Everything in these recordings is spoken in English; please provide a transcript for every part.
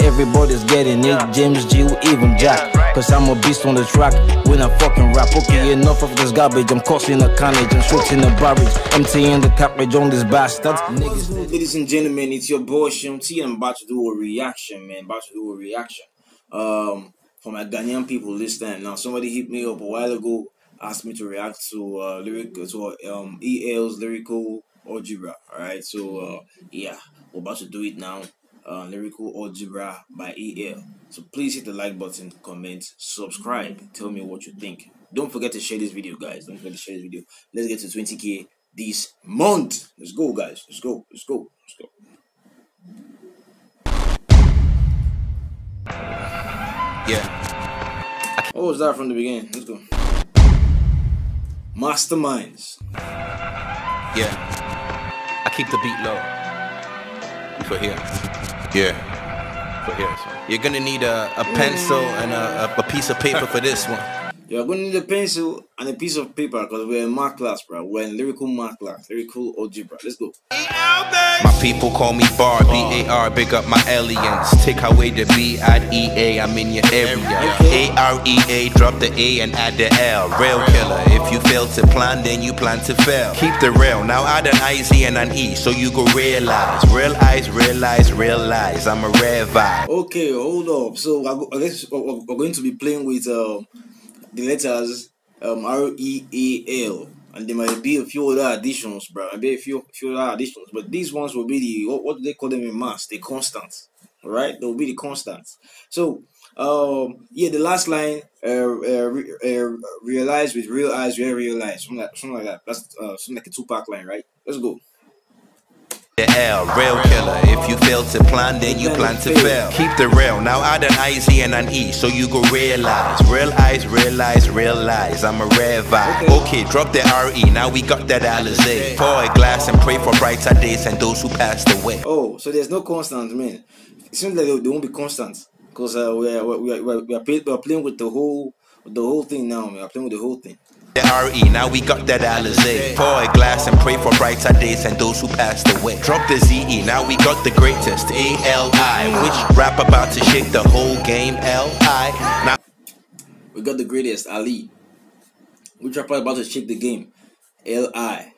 Everybody's getting it, James G, even Jack. Cause I'm a beast on the track when I fucking rap. Okay, enough of this garbage. I'm causing a carnage, I'm switching the barrage, emptying the cartridge on this bastard. Niggas, ladies and gentlemen, it's your boy Seun T, and I'm about to do a reaction, man. About to do a reaction. Um, for my Ghanaian people this time. Now, somebody hit me up a while ago, asked me to react to uh lyric to um EL's lyrical algebra. All right, so uh yeah, we're about to do it now uh, Lyrical Algebra by EL. So please hit the like button, comment, subscribe, tell me what you think. Don't forget to share this video, guys. Don't forget to share this video. Let's get to 20k this month. Let's go, guys. Let's go. Let's go. Let's go. Yeah. What was that from the beginning? Let's go. Masterminds. Yeah. I keep the beat low. For here. Yeah. For here. You're gonna need a, a pencil and a, a, a piece of paper for this one. You're gonna need a pencil and a piece of paper because we're in math class, bro. We're in lyrical math class, lyrical algebra. Let's go. My people call me Bar, B-A-R, big up my aliens. Take away the B, add E-A, I'm in your area. A-R-E-A, drop the A and add the L. Rail killer, fail to plan, then you plan to fail. Keep the rail, now add an I-Z and an E, so you go realize. Realize, realize, realize, I'm a rare vibe. Okay, hold up. So I guess we're going to be playing with uh, the letters um, R E A L, and there might be a few other additions, bro. Maybe a few few other additions, but these ones will be the what, what do they call them in maths? The constants, right? They will be the constants. So um, yeah, the last line, uh, uh, re- uh realize with real eyes, real realize, something like something like that. That's uh, something like a Tupac line, right? Let's go. The L, rail killer. If you fail to plan, then you plan to fail. Keep the rail, now add an I-Z and an E, so you go realize. Realize, realize, realize, I'm a rare vibe. Okay, drop the R-E, now we got that Alizé. Pour a glass and pray for brighter days and those who passed away. Oh, so there's no constant, man. It seems like they, they won't be constant because uh, we are we are, we are, we are, play, we are playing with the whole the whole thing now. Man. We are playing with the whole thing. The R-E, now we got that Alizé. Pour a glass and pray for brighter days and those who passed away. Drop the Z-E, now we got the greatest. A-L-I, which rap about to shake the whole game. L-I, now We got the greatest Ali. Which rapper about to shake the game? L I.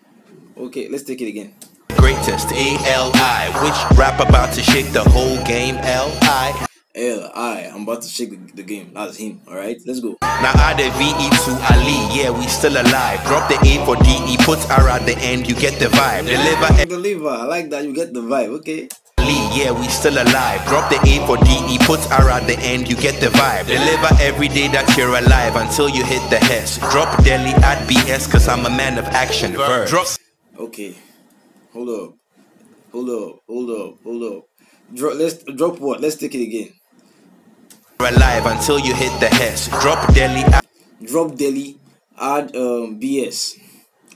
Okay, let's take it again. greatest. A-L-I, which rap about to shake the whole game. L-I. L I. I'm about to shake the, the game. That's him. All right, let's go. Now add the V-E to Ali, yeah, we still alive. Drop the A for D-E, put R at the end, you get the vibe. Deliver Deliver. I like that. You get the vibe. Okay. Ali, yeah, we still alive. Drop the A for D-E, put R at the end, you get the vibe. Deliver every day that you're alive until you hit the S. Drop Delhi at BS, cause I'm a man of action. Verb. Drop Okay. Hold up. Hold up. Hold up. Hold up. Drop. Let's drop what? Let's take it again. Alive until you hit the S. Drop Delhi Drop Delhi. Add um BS.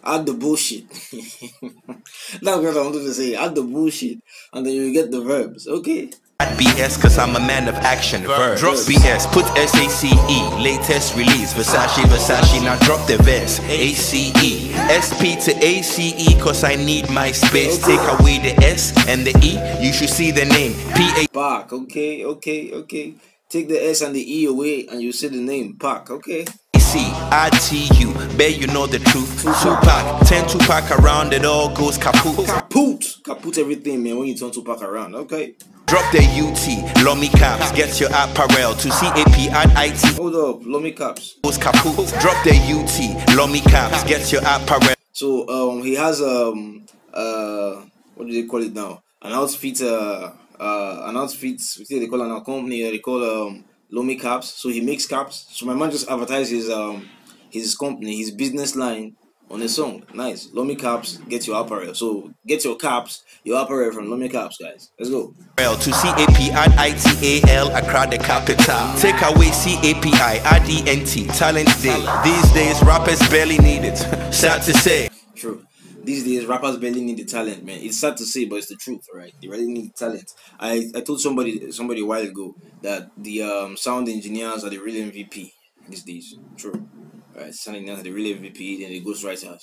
Add the bullshit. That's what I wanted to say. Add the bullshit, and then you get the verbs. Okay. Add BS cause I'm a man of action. Verb. Drop BS, put S-A-C-E, latest release. Versace, Versace, now drop the verse. A-C-E, S-P to A-C-E cause I need my space. Take away the S and the E, you should see the name. P-A Park. Okay. Okay. Okay. Take the S and the E away, and you say the name. Park. Okay. C I T U. Bet you know the truth. Tupac, 10 Tupac around it all goes kaput. Kaput. Kaput everything, man. When you turn Tupac around. Okay. Drop the UT, Lomi caps, get your apparel to CAP at IT Hold up. Lomi caps. goes kaput. Drop the UT, Lomi caps, get your apparel. So um he has um uh what do they call it now? An outfit uh uh an outfit do they call it now? company they call um Lomi caps. So he makes caps. So my man just advertises um his company, his business line on a song. Nice. Lomi caps, get your apparel. So get your caps, your apparel from Lomi caps, guys. Let's go. to CAP at ITAL across the capital. Take away CAPI at DNT, talent day. These days rappers barely need it. Sad to say. True. These days, rappers barely need the talent, man. It's sad to say, but it's the truth, right? They really need the talent. I, I told somebody somebody a while ago that the um, sound engineers are the real MVP these days. True. Right, sound engineers are the real MVP, then the ghostwriters.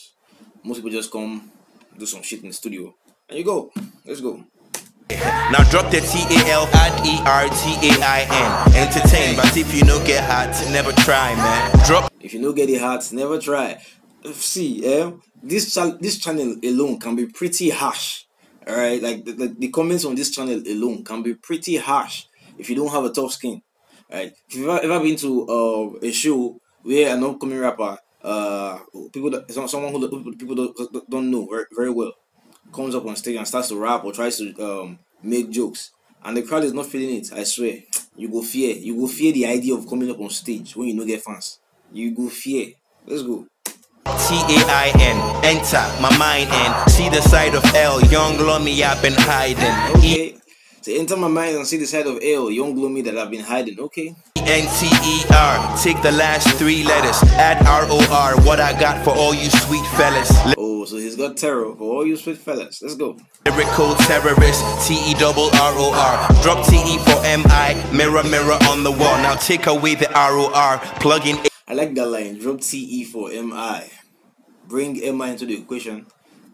Most people just come, do some shit in the studio, and you go. Let's go. Now drop the T-A-L, add E-R-T-A-I-N. Entertain, but if you don't get hot, never try, man. Drop. If you don't get it hot, never try. See, eh, this ch- this channel alone can be pretty harsh. All right, like the, the, the comments on this channel alone can be pretty harsh if you don't have a tough skin. Right? If you've ever, been to uh, a show where an upcoming rapper, uh, people that, someone who people don't, don't know very, very well, comes up on stage and starts to rap or tries to um, make jokes, and the crowd is not feeling it, I swear, you go fear. You go fear the idea of coming up on stage when you don't get fans. You go fear. Let's go. T-A-I-N, enter my mind and see the side of L. Young Lomi I've been hiding. Okay. To enter my mind and see the side of L, young gloomy that I've been hiding. Okay. N-T-E-R, take the last three letters, add R-O-R, what I got for all you sweet fellas. Oh, so he's got terror for all you sweet fellas. Let's go. Lyrical terrorist, T-E-double-R-O-R, drop T-E for M-I, mirror, mirror on the wall. Now take away the R-O-R, plug in. I like that line, drop T-E for M-I. Bring Emma into the equation,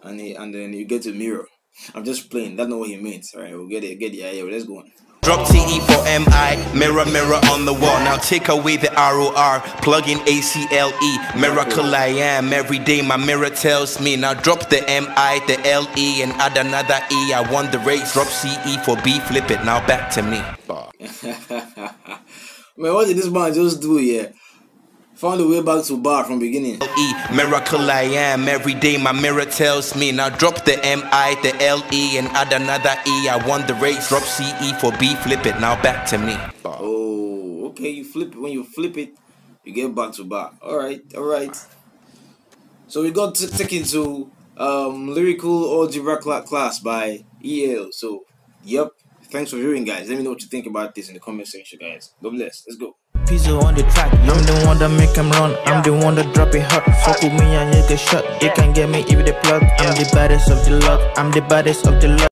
and, he, and then you get a mirror. I'm just playing. That's not what he means. All right, we'll get it. Get the idea. Let's go on. Drop TE for MI, mirror, mirror on the wall. Now take away the ROR, plug in ACLE. Miracle I am, every day my mirror tells me. Now drop the MI, the LE, and add another E. I won the race. Drop CE for B, flip it. Now back to me. Man, what did this man just do here? Found a way back to bar from beginning. E, miracle I am. Every day my mirror tells me. Now drop the M-I, the L-E, and add another E. I won the race. Drop C-E for B, flip it. Now back to me. Oh, okay. You flip it. When you flip it, you get back to bar. Alright, alright. So we got taken to um, Lyrical Algebra class by EL. So, yep. Thanks for viewing, guys. Let me know what you think about this in the comment section, guys. God bless. Let's go. Pizzo on the track. I'm the one that make him run. I'm the one that drop it hot. Fuck with me and you get shot. They can get me if they plot. I'm the baddest of the lot. I'm the baddest of the lot.